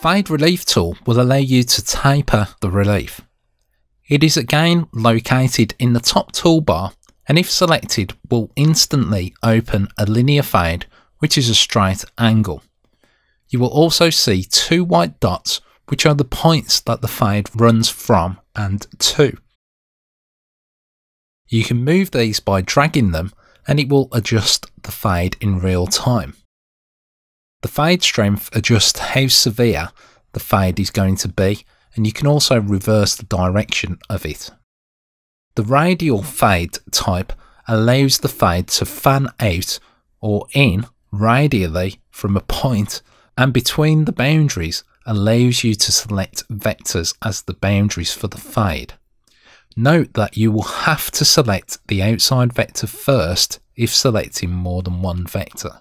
Fade Relief tool will allow you to taper the relief. It is again located in the top toolbar and if selected will instantly open a linear fade which is a straight angle. You will also see two white dots which are the points that the fade runs from and to. You can move these by dragging them and it will adjust the fade in real time. The fade strength adjusts how severe the fade is going to be and you can also reverse the direction of it. The radial fade type allows the fade to fan out or in radially from a point and between the boundaries allows you to select vectors as the boundaries for the fade. Note that you will have to select the outside vector first if selecting more than one vector.